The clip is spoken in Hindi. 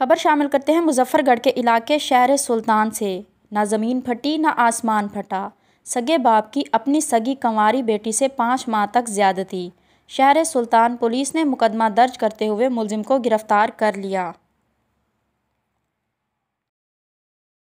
खबर शामिल करते हैं मुजफ्फ़रगढ़ के इलाके शहर सुल्तान से। ना ज़मीन फटी, ना आसमान फटा। सगे बाप की अपनी सगी कंवारी बेटी से पाँच माह तक ज़्यादती। शहर सुल्तान पुलिस ने मुकदमा दर्ज करते हुए मुलजिम को गिरफ़्तार कर लिया।